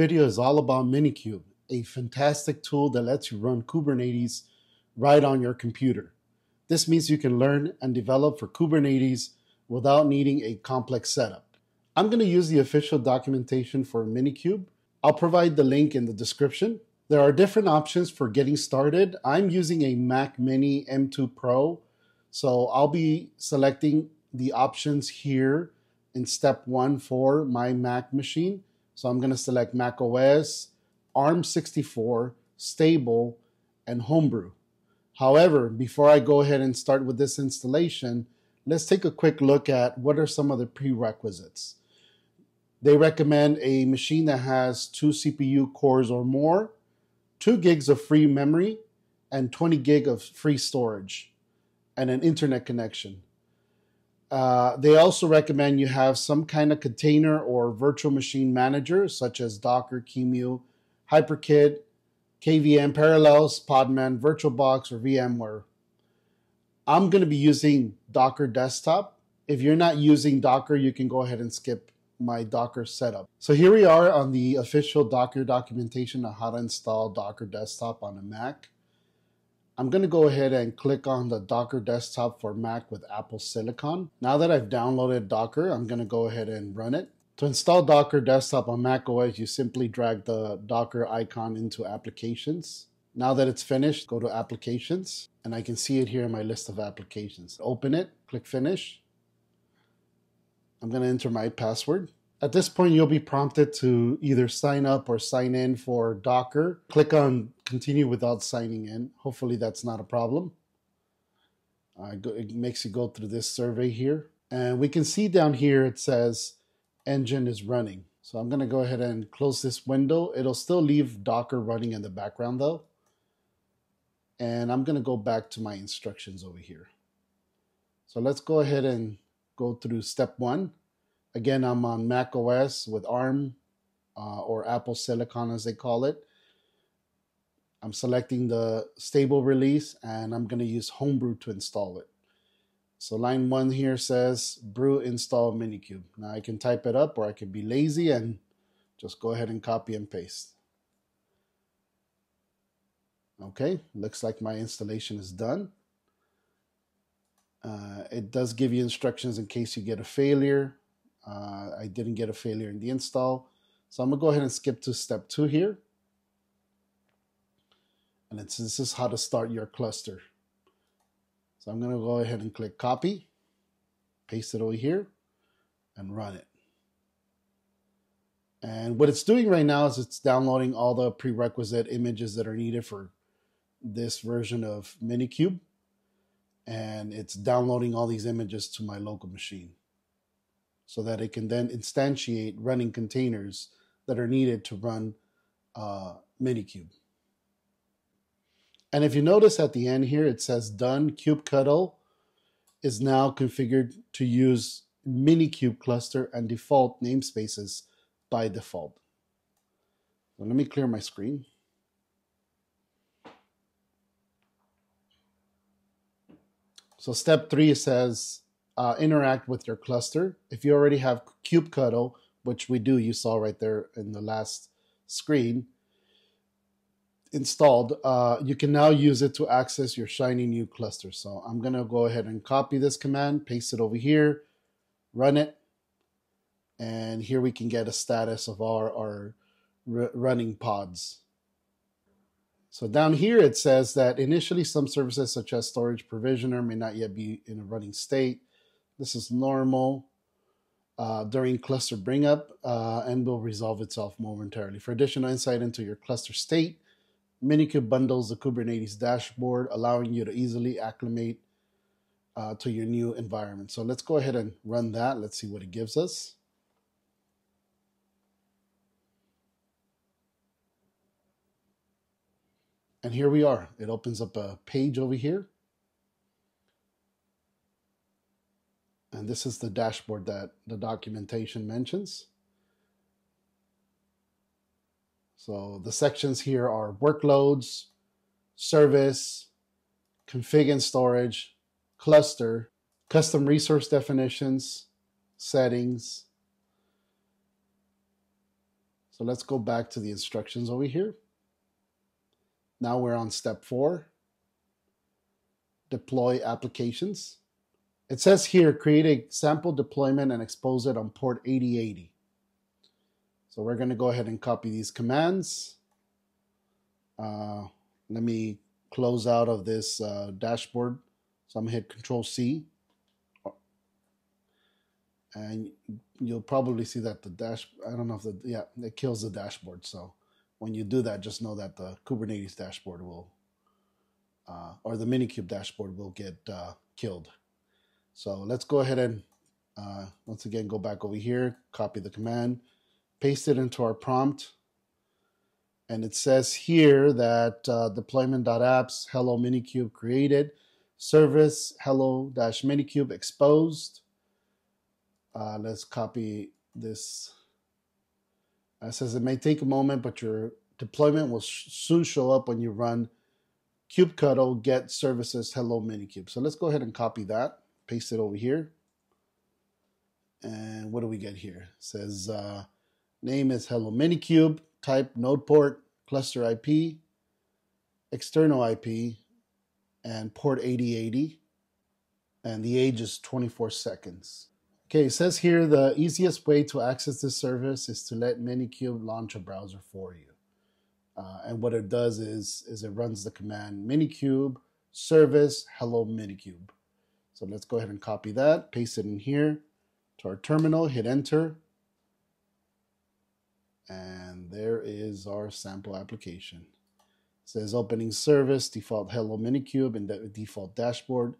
video is all about Minikube, a fantastic tool that lets you run Kubernetes right on your computer. This means you can learn and develop for Kubernetes without needing a complex setup. I'm going to use the official documentation for Minikube. I'll provide the link in the description. There are different options for getting started. I'm using a Mac Mini M2 Pro, so I'll be selecting the options here in step one for my Mac machine. So I'm going to select Mac OS, ARM64, Stable, and Homebrew. However, before I go ahead and start with this installation, let's take a quick look at what are some of the prerequisites. They recommend a machine that has two CPU cores or more, 2 gigs of free memory, and 20 gig of free storage, and an internet connection. Uh, they also recommend you have some kind of container or virtual machine manager, such as Docker, QEMU, HyperKit, KVM, Parallels, Podman, VirtualBox, or VMware. I'm going to be using Docker Desktop. If you're not using Docker, you can go ahead and skip my Docker setup. So here we are on the official Docker documentation on how to install Docker Desktop on a Mac. I'm going to go ahead and click on the Docker desktop for Mac with Apple Silicon. Now that I've downloaded Docker, I'm going to go ahead and run it. To install Docker desktop on Mac OS, you simply drag the Docker icon into applications. Now that it's finished, go to applications and I can see it here in my list of applications. Open it, click finish. I'm going to enter my password. At this point, you'll be prompted to either sign up or sign in for Docker. Click on continue without signing in. Hopefully that's not a problem. Uh, it makes you go through this survey here. And we can see down here it says engine is running. So I'm going to go ahead and close this window. It'll still leave Docker running in the background though. And I'm going to go back to my instructions over here. So let's go ahead and go through step one. Again, I'm on Mac OS with ARM uh, or Apple Silicon as they call it. I'm selecting the stable release and I'm going to use Homebrew to install it. So line one here says brew install minikube. Now I can type it up or I can be lazy and just go ahead and copy and paste. Okay, looks like my installation is done. Uh, it does give you instructions in case you get a failure. Uh, I didn't get a failure in the install. So I'm gonna go ahead and skip to step two here. And it's, this is how to start your cluster. So I'm gonna go ahead and click copy, paste it over here, and run it. And what it's doing right now is it's downloading all the prerequisite images that are needed for this version of Minikube. And it's downloading all these images to my local machine so that it can then instantiate running containers that are needed to run uh, Minikube. And if you notice at the end here, it says done kubectl is now configured to use Minikube cluster and default namespaces by default. So let me clear my screen. So step three says uh, interact with your cluster. If you already have kubectl, which we do, you saw right there in the last screen, installed, uh, you can now use it to access your shiny new cluster. So I'm going to go ahead and copy this command, paste it over here, run it. And here we can get a status of our, our running pods. So down here it says that initially some services such as storage provisioner may not yet be in a running state. This is normal uh, during cluster bring up uh, and will resolve itself momentarily. For additional insight into your cluster state, Minikube bundles the Kubernetes dashboard, allowing you to easily acclimate uh, to your new environment. So let's go ahead and run that. Let's see what it gives us. And here we are. It opens up a page over here. And this is the dashboard that the documentation mentions. So the sections here are workloads, service, config and storage, cluster, custom resource definitions, settings. So let's go back to the instructions over here. Now we're on step four, deploy applications. It says here, create a sample deployment and expose it on port 8080. So we're gonna go ahead and copy these commands. Uh, let me close out of this uh, dashboard. So I'm gonna hit Control C. And you'll probably see that the dash, I don't know if the, yeah, it kills the dashboard. So when you do that, just know that the Kubernetes dashboard will, uh, or the Minikube dashboard will get uh, killed. So let's go ahead and uh, once again go back over here, copy the command, paste it into our prompt. And it says here that uh, deployment.apps hello minikube created, service hello-minikube exposed. Uh, let's copy this it says it may take a moment, but your deployment will soon show up when you run kubectl get services hello minikube. So let's go ahead and copy that, paste it over here. And what do we get here? It says uh, name is hello minikube, type node port, cluster IP, external IP, and port 8080. And the age is 24 seconds. Okay, it says here the easiest way to access this service is to let Minikube launch a browser for you. Uh, and what it does is, is it runs the command Minikube service hello Minikube. So let's go ahead and copy that, paste it in here to our terminal, hit enter. And there is our sample application. It says opening service, default hello Minikube, and the default dashboard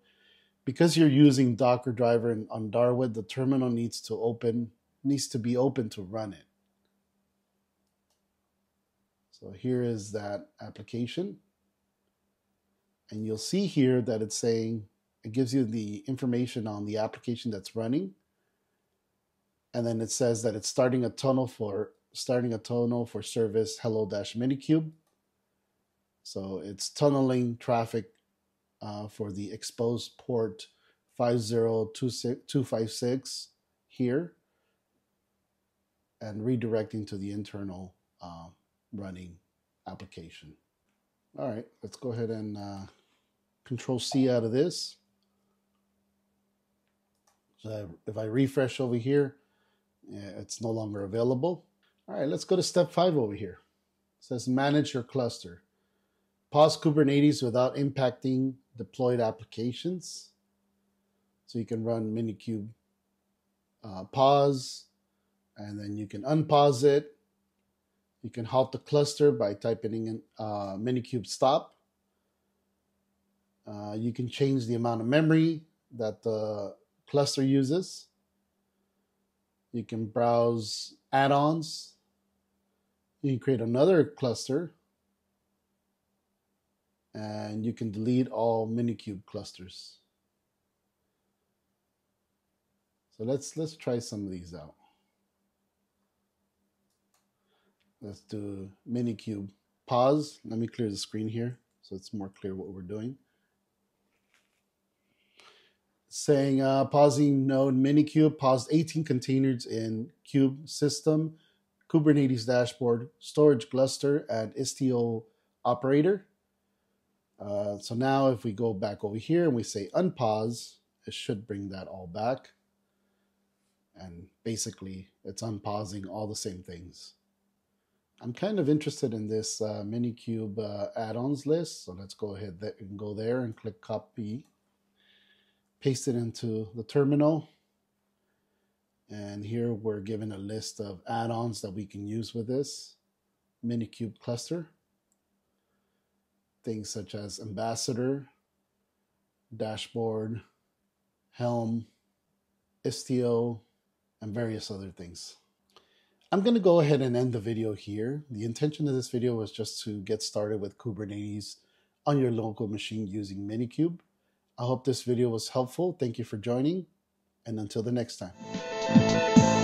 because you're using Docker driver on Darwin, the terminal needs to open needs to be open to run it. So here is that application. And you'll see here that it's saying it gives you the information on the application that's running. And then it says that it's starting a tunnel for starting a tunnel for service hello dash minikube So it's tunneling traffic uh, for the exposed port 50256 here and redirecting to the internal uh, running application. All right, let's go ahead and uh, control C out of this. So if I refresh over here, it's no longer available. All right, let's go to step five over here. It says manage your cluster. Pause Kubernetes without impacting deployed applications. So you can run Minikube uh, pause, and then you can unpause it. You can halt the cluster by typing in uh, Minikube stop. Uh, you can change the amount of memory that the cluster uses. You can browse add-ons. You can create another cluster and you can delete all minikube clusters. So let's let's try some of these out. Let's do minikube pause. Let me clear the screen here so it's more clear what we're doing. Saying uh, pausing node minikube paused 18 containers in kube-system, Kubernetes dashboard, storage cluster, and Istio operator. Uh, so now if we go back over here and we say unpause, it should bring that all back. And basically it's unpausing all the same things. I'm kind of interested in this uh, Minikube uh, add-ons list. So let's go ahead and go there and click copy, paste it into the terminal. And here we're given a list of add-ons that we can use with this Minikube cluster things such as Ambassador, Dashboard, Helm, Istio, and various other things. I'm going to go ahead and end the video here. The intention of this video was just to get started with Kubernetes on your local machine using Minikube. I hope this video was helpful. Thank you for joining, and until the next time. Thank you.